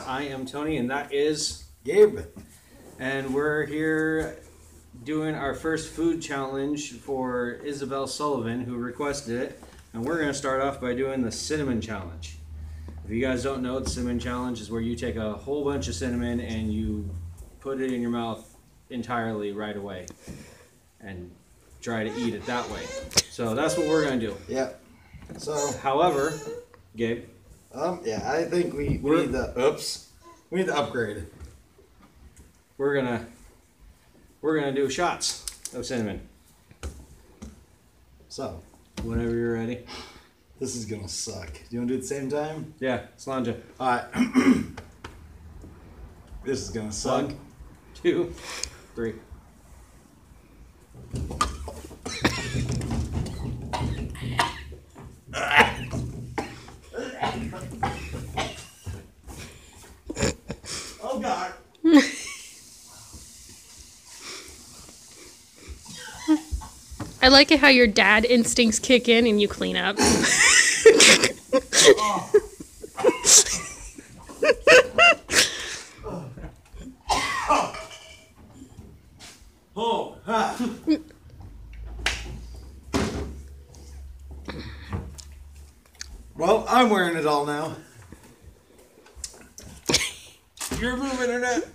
I am Tony, and that is, Gabe. and we're here doing our first food challenge for Isabel Sullivan, who requested it. And we're going to start off by doing the cinnamon challenge. If you guys don't know, the cinnamon challenge is where you take a whole bunch of cinnamon and you put it in your mouth entirely right away and try to eat it that way. So that's what we're going to do. Yeah. So, However, Gabe, um, yeah, I think we, we We're- need the oops. We need to upgrade. we're gonna we're gonna do shots of cinnamon. So, Whenever you're ready. this is gonna suck. Do you wanna do it at the same time? Yeah, Sláinte. Alright. this is gonna suck. One, two, three. Oh god. I like it how your dad instincts kick in and you clean up. Oh, oh ha. Well, I'm wearing it all now. You're moving it.